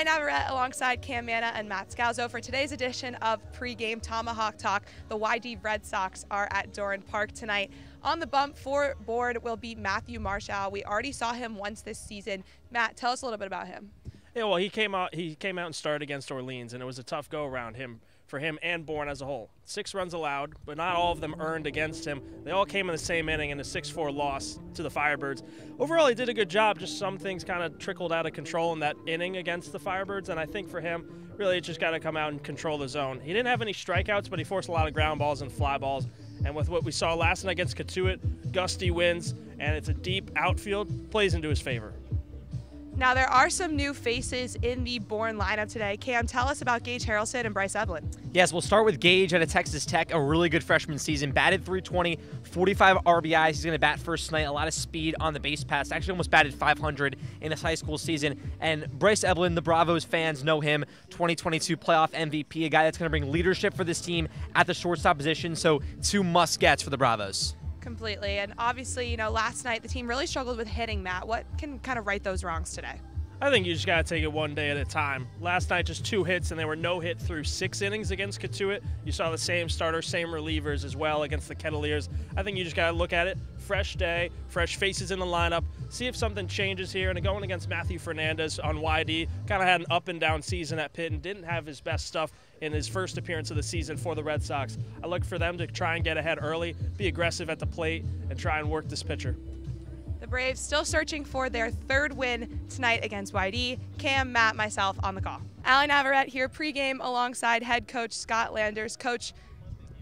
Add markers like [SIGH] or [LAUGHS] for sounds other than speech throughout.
Ally Navarrete alongside Cam Manna and Matt Scalzo for today's edition of pregame Tomahawk Talk. The YD Red Sox are at Doran Park tonight. On the bump for Bourne will be Matthew Marshall. We already saw him once this season. Matt, tell us a little bit about him. Yeah, well, he came out. He came out and started against Orleans, and it was a tough go around him for him and Bourne as a whole. Six runs allowed, but not all of them earned against him. They all came in the same inning in a 6-4 loss to the Firebirds. Overall, he did a good job. Just some things kind of trickled out of control in that inning against the Firebirds, and I think for him, really, it just got to come out and control the zone. He didn't have any strikeouts, but he forced a lot of ground balls and fly balls. And with what we saw last night against Cotuit, gusty winds, and it's a deep outfield, plays into his favor. Now, there are some new faces in the Bourne lineup today. Cam, tell us about Gage Harrelson and Bryce Eblin. Yes, we'll start with Gage out of Texas Tech, a really good freshman season. Batted 320, 45 RBIs. He's going to bat first tonight. A lot of speed on the base pass. Actually, almost batted 500 in his high school season. And Bryce Eblin, the Bravos fans know him, 2022 playoff MVP, a guy that's going to bring leadership for this team at the shortstop position. So, two must gets for the Bravos. Completely. And obviously, you know, last night the team really struggled with hitting Matt. What can kind of right those wrongs today? I think you just got to take it one day at a time. Last night, just two hits, and they were no hit through six innings against Cotuit. You saw the same starter, same relievers as well against the Kettleers. I think you just got to look at it. Fresh day, fresh faces in the lineup. See if something changes here. And going against Matthew Fernandez on YD, kind of had an up and down season at Pitt and didn't have his best stuff in his first appearance of the season for the Red Sox. I look for them to try and get ahead early, be aggressive at the plate, and try and work this pitcher. Braves still searching for their third win tonight against YD. Cam, Matt, myself on the call. Ally Navarrete here pregame alongside head coach Scott Landers. Coach,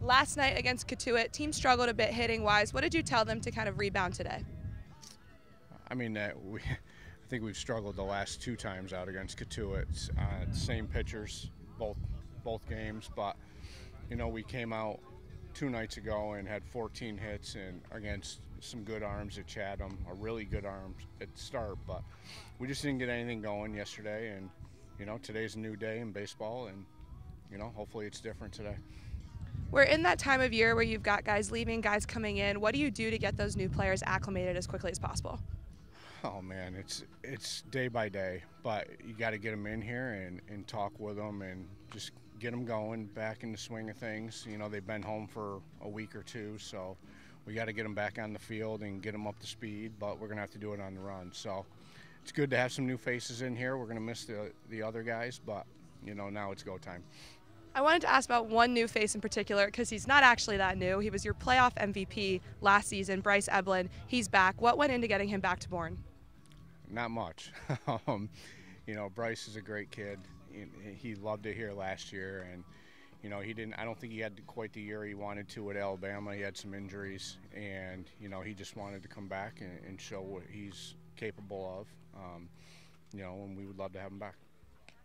last night against Cotuit, team struggled a bit hitting wise. What did you tell them to kind of rebound today? I mean, uh, [LAUGHS] we, I think we've struggled the last two times out against Cotuit. Uh, same pitchers, both both games, but you know we came out two nights ago and had 14 hits and against some good arms at Chatham, a really good arms at the start, but we just didn't get anything going yesterday. And you know, today's a new day in baseball, and you know, hopefully it's different today. We're in that time of year where you've got guys leaving, guys coming in. What do you do to get those new players acclimated as quickly as possible? Oh man, it's it's day by day, but you got to get them in here and, and talk with them and just get them going back in the swing of things. You know, they've been home for a week or two, so we got to get them back on the field and get them up to speed, but we're going to have to do it on the run. So it's good to have some new faces in here. We're going to miss the, the other guys, but, you know, now it's go time. I wanted to ask about one new face in particular because he's not actually that new. He was your playoff MVP last season, Bryce Eblin. He's back. What went into getting him back to Bourne? Not much. [LAUGHS] um, you know, Bryce is a great kid. He, loved it here last year, and you know, he didn't. I don't think he had quite the year he wanted to at Alabama. He had some injuries, and you know, he just wanted to come back and, and show what he's capable of. Um, you know, and we would love to have him back.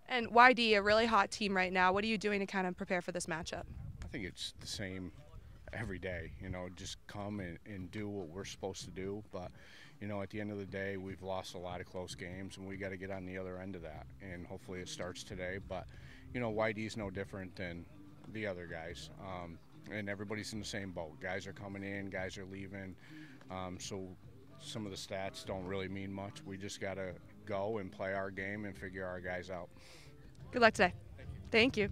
And YD, a really hot team right now. What are you doing to kind of prepare for this matchup? I think it's the same every day. You know, just come and, and do what we're supposed to do. But you know, at the end of the day, we've lost a lot of close games, and we got to get on the other end of that. And hopefully, it starts today. But you know, YD's no different than the other guys. Um, and everybody's in the same boat. Guys are coming in, guys are leaving. Um, so some of the stats don't really mean much. We just got to go and play our game and figure our guys out. Good luck today. Thank you. Thank you.